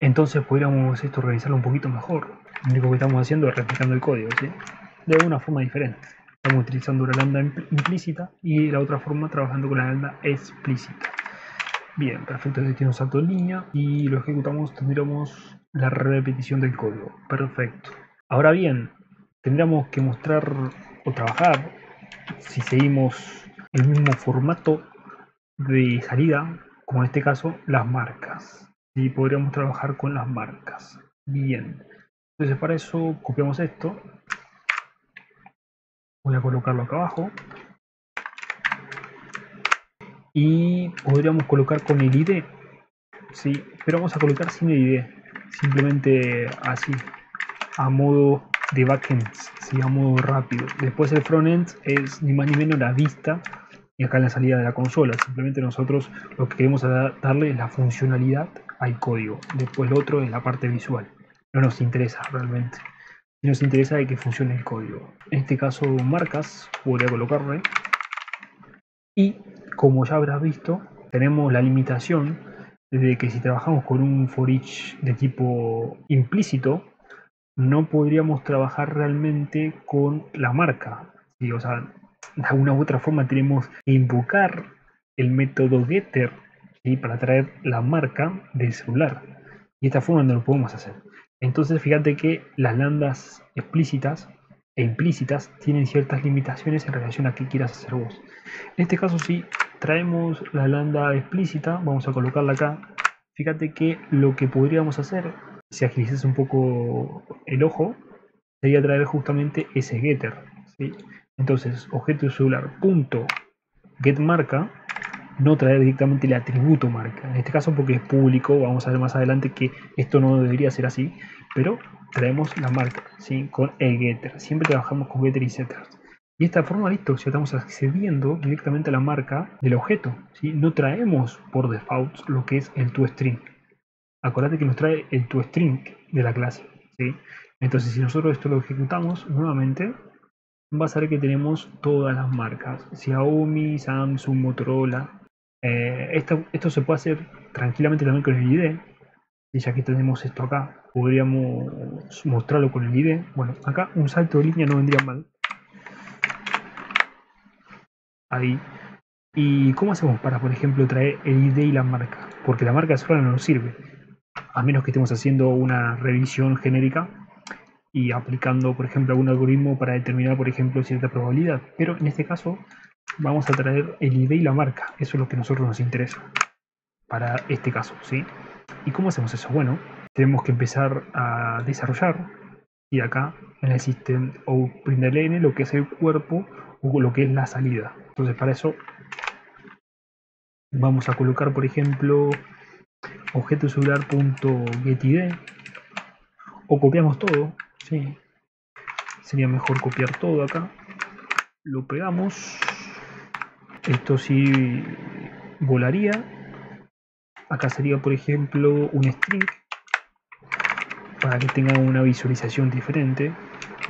entonces podríamos esto organizarlo un poquito mejor. Lo único que estamos haciendo es replicando el código, ¿sí? De una forma diferente. Estamos utilizando la lambda implícita y la otra forma trabajando con la lambda explícita. Bien, perfecto, este tiene un salto en línea y lo ejecutamos, tendríamos la repetición del código. Perfecto. Ahora bien, tendríamos que mostrar o trabajar, si seguimos el mismo formato de salida, como en este caso, las marcas. Podríamos trabajar con las marcas. Bien. Entonces para eso copiamos esto. Voy a colocarlo acá abajo. Y podríamos colocar con el ID. Sí, pero vamos a colocar sin el ID. Simplemente así. A modo de backend, ¿sí? a modo rápido. Después el frontend es ni más ni menos la vista y acá en la salida de la consola. Simplemente nosotros lo que queremos darle es la funcionalidad al código. Después lo otro es la parte visual. No nos interesa realmente. Nos interesa de que funcione el código. En este caso marcas, podría colocarle. Y como ya habrás visto, tenemos la limitación de que si trabajamos con un for each de tipo implícito, no podríamos trabajar realmente con la marca. O sea, de alguna u otra forma tenemos que invocar el método getter para traer la marca del celular. Y esta forma no lo podemos hacer. Entonces fíjate que las lambdas explícitas e implícitas tienen ciertas limitaciones en relación a qué quieras hacer vos. En este caso si traemos la lambda explícita, vamos a colocarla acá. Fíjate que lo que podríamos hacer, si agilizas un poco el ojo, sería traer justamente ese getter. ¿sí? Entonces, objeto celular punto get marca, no traer directamente el atributo marca. En este caso porque es público, vamos a ver más adelante que esto no debería ser así, pero traemos la marca ¿sí? con el getter. Siempre trabajamos con getter y setter. Y de esta forma, listo, ya estamos accediendo directamente a la marca del objeto. ¿sí? No traemos por default lo que es el toString. Acuérdate que nos trae el toString de la clase. ¿sí? Entonces, si nosotros esto lo ejecutamos nuevamente, vas a ver que tenemos todas las marcas, Xiaomi, Samsung, Motorola. Eh, esto, esto se puede hacer tranquilamente también con el ID. Y ya que tenemos esto acá, podríamos mostrarlo con el ID. Bueno, acá un salto de línea no vendría mal. Ahí. ¿Y cómo hacemos para, por ejemplo, traer el ID y la marca? Porque la marca sola no nos sirve. A menos que estemos haciendo una revisión genérica y aplicando, por ejemplo, algún algoritmo para determinar, por ejemplo, cierta probabilidad. Pero en este caso vamos a traer el ID y la marca. Eso es lo que a nosotros nos interesa para este caso, ¿sí? ¿Y cómo hacemos eso? Bueno, tenemos que empezar a desarrollar y acá en el system o n lo que es el cuerpo o lo que es la salida. Entonces para eso vamos a colocar, por ejemplo, objeto celular.getID o copiamos todo Sí. Sería mejor copiar todo acá. Lo pegamos. Esto sí volaría. Acá sería, por ejemplo, un string. Para que tenga una visualización diferente.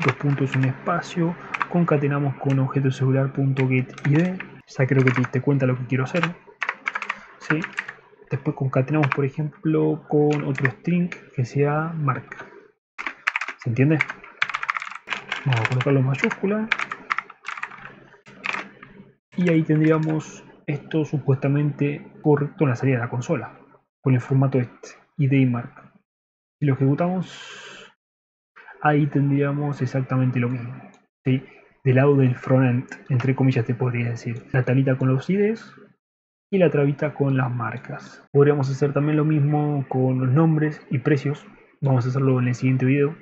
Dos puntos, un espacio. Concatenamos con objeto celular.getID. Ya creo que te diste cuenta lo que quiero hacer. ¿Sí? Después concatenamos, por ejemplo, con otro string que sea marca. ¿Se entiende? Vamos a colocarlo en mayúscula. Y ahí tendríamos esto supuestamente correcto en la salida de la consola. Con el formato este, ID y marca. Si lo ejecutamos, ahí tendríamos exactamente lo mismo. ¿sí? Del lado del frontend, entre comillas te podría decir. La tablita con los IDs y la trabita con las marcas. Podríamos hacer también lo mismo con los nombres y precios. Vamos a hacerlo en el siguiente video.